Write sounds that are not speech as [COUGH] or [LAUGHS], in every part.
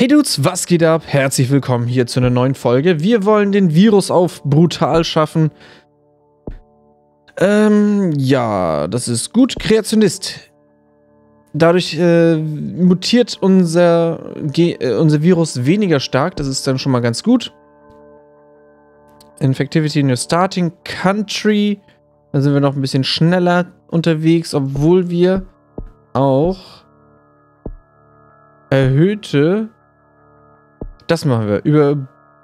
Hey Dudes, was geht ab? Herzlich willkommen hier zu einer neuen Folge. Wir wollen den Virus auf brutal schaffen. Ähm, ja, das ist gut. Kreationist. Dadurch äh, mutiert unser, äh, unser Virus weniger stark. Das ist dann schon mal ganz gut. Infectivity in your starting country. Da sind wir noch ein bisschen schneller unterwegs, obwohl wir auch erhöhte das machen wir. Über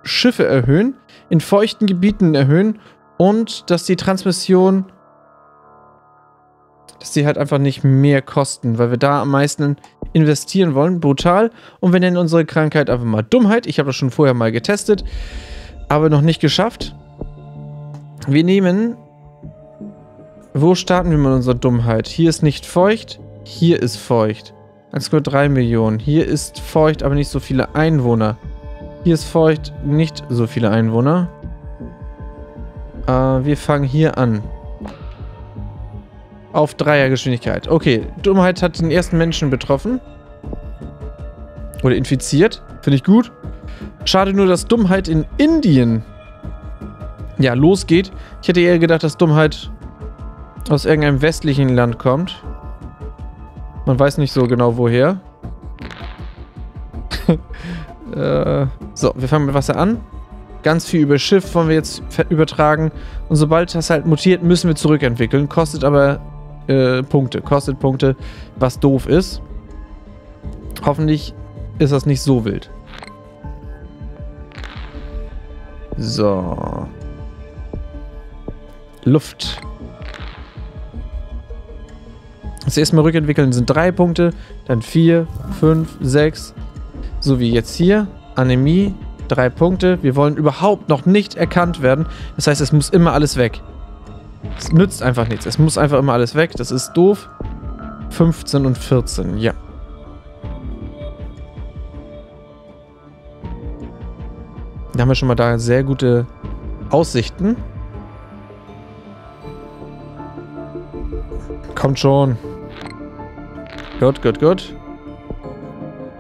Schiffe erhöhen, in feuchten Gebieten erhöhen und dass die Transmission, dass die halt einfach nicht mehr kosten, weil wir da am meisten investieren wollen. Brutal. Und wir nennen unsere Krankheit einfach mal Dummheit. Ich habe das schon vorher mal getestet, aber noch nicht geschafft. Wir nehmen... Wo starten wir mit unserer Dummheit? Hier ist nicht feucht, hier ist feucht. 1,3 Millionen. Hier ist feucht, aber nicht so viele Einwohner. Hier ist feucht, nicht so viele Einwohner. Äh, wir fangen hier an. Auf Dreiergeschwindigkeit. Okay, Dummheit hat den ersten Menschen betroffen. Oder infiziert. Finde ich gut. Schade nur, dass Dummheit in Indien ja, losgeht. Ich hätte eher gedacht, dass Dummheit aus irgendeinem westlichen Land kommt. Man weiß nicht so genau woher. [LAUGHS] Äh, so, wir fangen mit Wasser an. Ganz viel über Schiff wollen wir jetzt übertragen. Und sobald das halt mutiert, müssen wir zurückentwickeln. Kostet aber äh, Punkte. Kostet Punkte, was doof ist. Hoffentlich ist das nicht so wild. So. Luft. Das erste Mal rückentwickeln sind drei Punkte, dann vier, fünf, sechs, so wie jetzt hier. Anämie, drei Punkte. Wir wollen überhaupt noch nicht erkannt werden. Das heißt, es muss immer alles weg. Es nützt einfach nichts. Es muss einfach immer alles weg. Das ist doof. 15 und 14, ja. Da haben wir schon mal da sehr gute Aussichten. Kommt schon. Gut, gut, gut.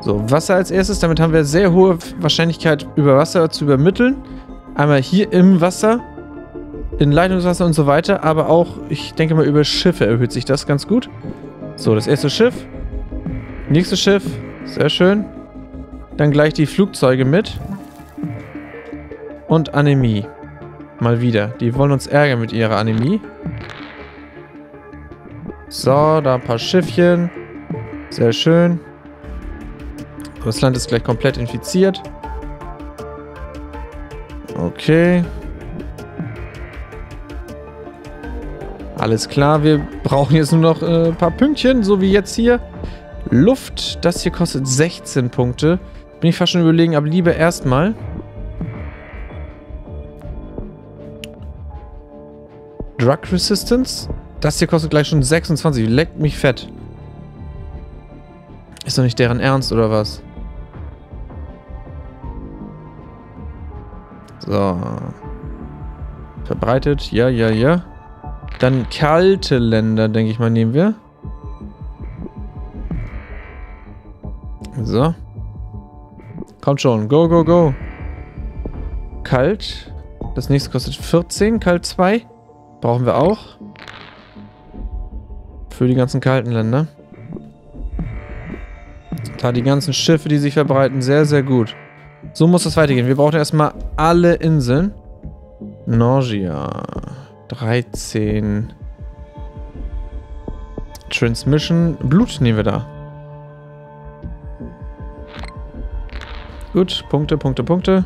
So, Wasser als erstes. Damit haben wir sehr hohe Wahrscheinlichkeit, über Wasser zu übermitteln. Einmal hier im Wasser, in Leitungswasser und so weiter. Aber auch, ich denke mal, über Schiffe erhöht sich das ganz gut. So, das erste Schiff. Nächstes Schiff. Sehr schön. Dann gleich die Flugzeuge mit. Und Anämie. Mal wieder. Die wollen uns ärgern mit ihrer Anämie. So, da ein paar Schiffchen. Sehr schön. Russland ist gleich komplett infiziert. Okay. Alles klar, wir brauchen jetzt nur noch äh, ein paar Pünktchen, so wie jetzt hier. Luft, das hier kostet 16 Punkte. Bin ich fast schon überlegen, aber lieber erstmal. Drug Resistance. Das hier kostet gleich schon 26. Leckt mich fett. Ist doch nicht deren Ernst, oder was? So. Verbreitet. Ja, ja, ja. Dann kalte Länder, denke ich mal, nehmen wir. So. Kommt schon. Go, go, go. Kalt. Das nächste kostet 14. Kalt 2. Brauchen wir auch. Für die ganzen kalten Länder. Da die ganzen Schiffe, die sich verbreiten, sehr, sehr gut. So muss das weitergehen. Wir brauchen erstmal alle Inseln. Nausea. 13. Transmission. Blut nehmen wir da. Gut, Punkte, Punkte, Punkte.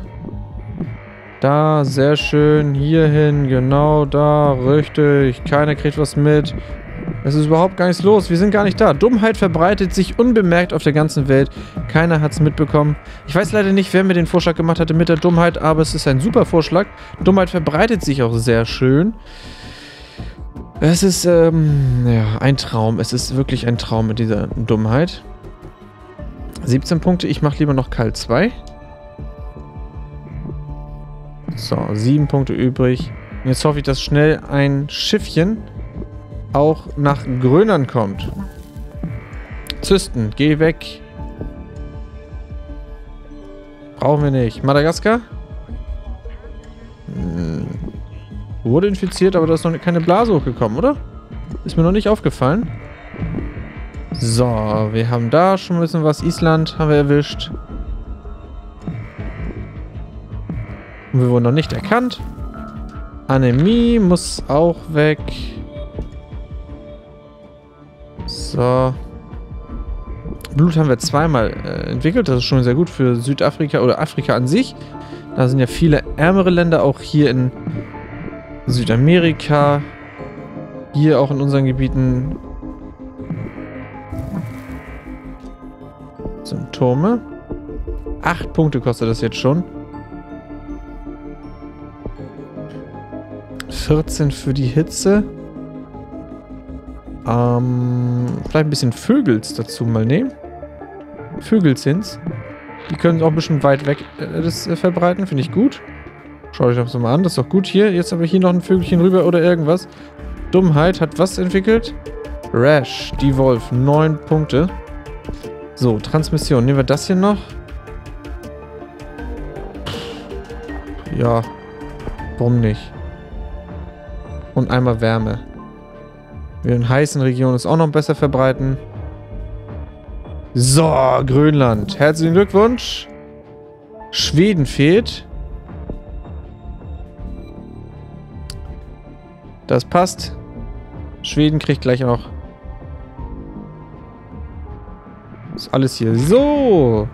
Da, sehr schön. Hierhin, genau da, richtig. Keiner kriegt was mit. Es ist überhaupt gar nichts los. Wir sind gar nicht da. Dummheit verbreitet sich unbemerkt auf der ganzen Welt. Keiner hat es mitbekommen. Ich weiß leider nicht, wer mir den Vorschlag gemacht hatte mit der Dummheit, aber es ist ein super Vorschlag. Dummheit verbreitet sich auch sehr schön. Es ist, ähm, ja, ein Traum. Es ist wirklich ein Traum mit dieser Dummheit. 17 Punkte. Ich mache lieber noch Kalt 2. So, 7 Punkte übrig. Jetzt hoffe ich, dass schnell ein Schiffchen auch nach Grönland kommt. Zysten, geh weg. Brauchen wir nicht. Madagaskar? Hm. Wurde infiziert, aber da ist noch keine Blase hochgekommen, oder? Ist mir noch nicht aufgefallen. So, wir haben da schon ein bisschen was. Island haben wir erwischt. Und wir wurden noch nicht erkannt. Anämie muss auch weg. So. Blut haben wir zweimal äh, entwickelt. Das ist schon sehr gut für Südafrika oder Afrika an sich. Da sind ja viele ärmere Länder, auch hier in Südamerika. Hier auch in unseren Gebieten. Symptome. Acht Punkte kostet das jetzt schon. 14 für die Hitze. Ähm, vielleicht ein bisschen Vögels dazu mal nehmen. Vögelsins. Die können auch ein bisschen weit weg äh, das äh, verbreiten, finde ich gut. Schaut euch das mal an, das ist doch gut hier. Jetzt haben wir hier noch ein Vögelchen rüber oder irgendwas. Dummheit hat was entwickelt? Rash, die Wolf, 9 Punkte. So, Transmission. Nehmen wir das hier noch? Ja, warum nicht? Und einmal Wärme. Wir in heißen Regionen es auch noch besser verbreiten. So, Grönland. Herzlichen Glückwunsch. Schweden fehlt. Das passt. Schweden kriegt gleich auch. Ist alles hier. So.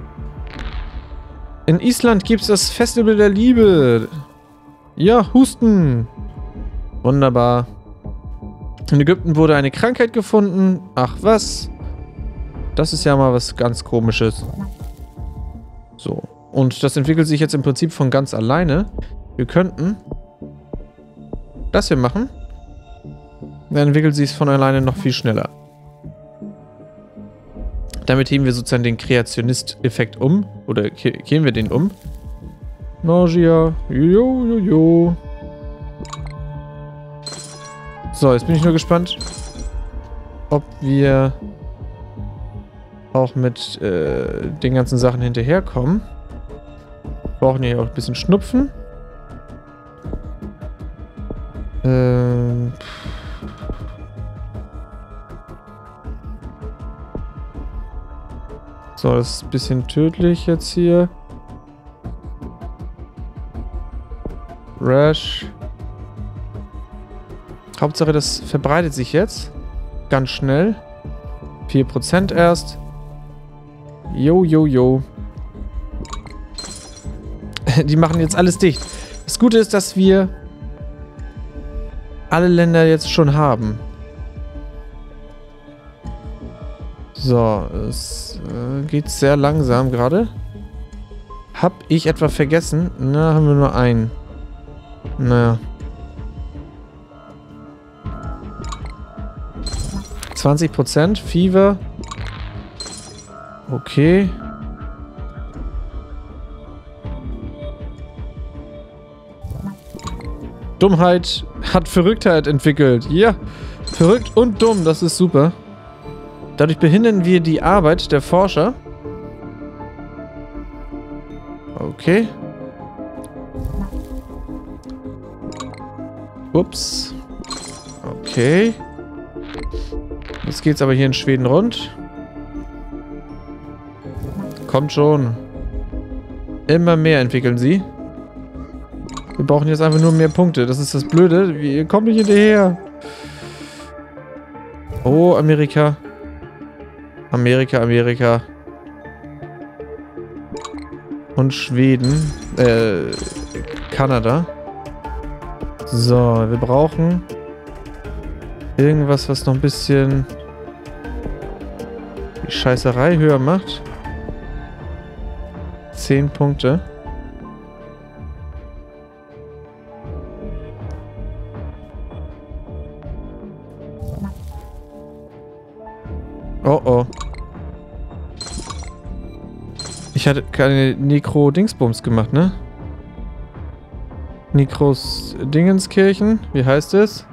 In Island gibt es das Festival der Liebe. Ja, Husten. Wunderbar. In Ägypten wurde eine Krankheit gefunden. Ach was. Das ist ja mal was ganz komisches. So. Und das entwickelt sich jetzt im Prinzip von ganz alleine. Wir könnten das hier machen. Dann entwickelt sich es von alleine noch viel schneller. Damit heben wir sozusagen den Kreationist-Effekt um. Oder kehren wir den um. Nausea. Jo, jo, jo. So, jetzt bin ich nur gespannt, ob wir auch mit äh, den ganzen Sachen hinterherkommen. Wir brauchen hier auch ein bisschen Schnupfen. Ähm... So, das ist ein bisschen tödlich jetzt hier. Rash. Hauptsache, das verbreitet sich jetzt. Ganz schnell. 4% erst. Jo, jo, jo. [LAUGHS] Die machen jetzt alles dicht. Das Gute ist, dass wir alle Länder jetzt schon haben. So, es äh, geht sehr langsam gerade. Hab ich etwa vergessen? Na, haben wir nur einen. Naja. 20% Fever. Okay. Dummheit hat Verrücktheit entwickelt. Ja, verrückt und dumm, das ist super. Dadurch behindern wir die Arbeit der Forscher. Okay. Ups. Okay. Jetzt geht's aber hier in Schweden rund. Kommt schon. Immer mehr entwickeln sie. Wir brauchen jetzt einfach nur mehr Punkte. Das ist das Blöde. Wir kommen nicht hinterher. Oh, Amerika. Amerika, Amerika. Und Schweden. Äh, Kanada. So, wir brauchen irgendwas, was noch ein bisschen die Scheißerei höher macht. 10 Punkte. Oh oh. Ich hatte keine Nekro-Dingsbums gemacht, ne? Nekros Dingenskirchen. Wie heißt es?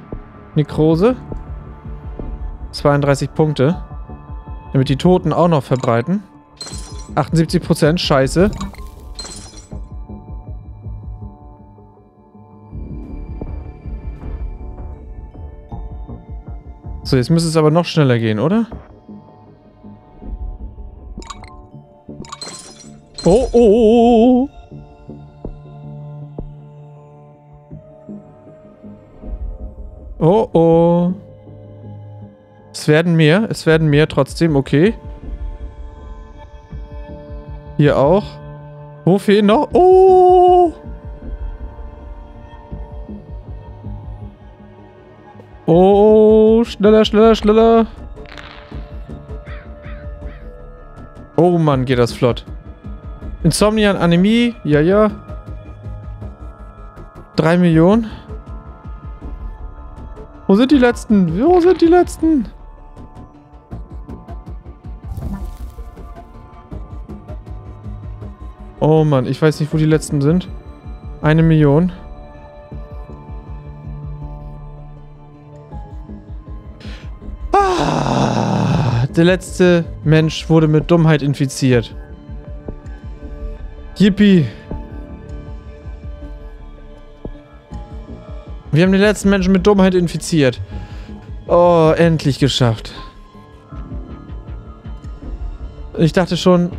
Nekrose. 32 Punkte. Damit die Toten auch noch verbreiten. 78 Prozent, scheiße. So, jetzt müsste es aber noch schneller gehen, oder? Oh, oh, oh. oh, oh. Es werden mehr. Es werden mehr trotzdem. Okay. Hier auch. Wo fehlen noch? Oh! Oh, schneller, schneller, schneller. Oh Mann, geht das flott. Insomnian, Anämie, ja, ja. Drei Millionen. Wo sind die letzten? Wo sind die letzten? Oh Mann, ich weiß nicht, wo die letzten sind. Eine Million. Ah, der letzte Mensch wurde mit Dummheit infiziert. Yippie. Wir haben den letzten Menschen mit Dummheit infiziert. Oh, endlich geschafft. Ich dachte schon,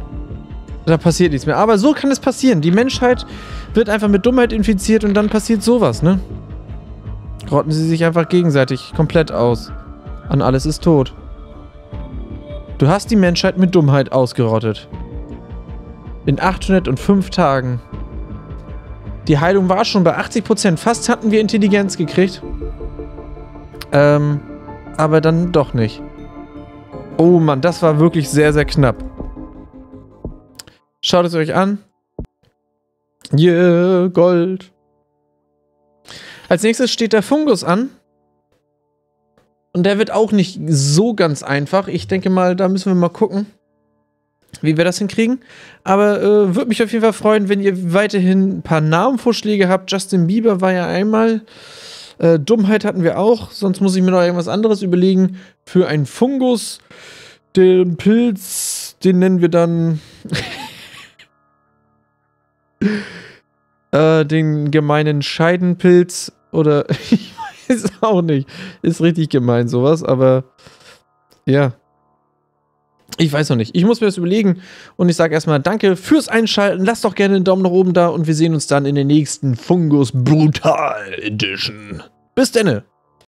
da passiert nichts mehr. Aber so kann es passieren. Die Menschheit wird einfach mit Dummheit infiziert und dann passiert sowas, ne? Rotten sie sich einfach gegenseitig komplett aus. An alles ist tot. Du hast die Menschheit mit Dummheit ausgerottet. In 805 Tagen. Die Heilung war schon bei 80%. Fast hatten wir Intelligenz gekriegt. Ähm, aber dann doch nicht. Oh Mann, das war wirklich sehr, sehr knapp. Schaut es euch an. Yeah, Gold. Als nächstes steht der Fungus an. Und der wird auch nicht so ganz einfach. Ich denke mal, da müssen wir mal gucken, wie wir das hinkriegen. Aber äh, würde mich auf jeden Fall freuen, wenn ihr weiterhin ein paar Namenvorschläge habt. Justin Bieber war ja einmal. Äh, Dummheit hatten wir auch. Sonst muss ich mir noch irgendwas anderes überlegen. Für einen Fungus. Den Pilz, den nennen wir dann. Äh, den gemeinen Scheidenpilz oder [LAUGHS] ich weiß auch nicht. Ist richtig gemein sowas, aber ja. Ich weiß noch nicht. Ich muss mir das überlegen und ich sage erstmal danke fürs Einschalten. Lasst doch gerne einen Daumen nach oben da und wir sehen uns dann in der nächsten Fungus Brutal Edition. Bis denne!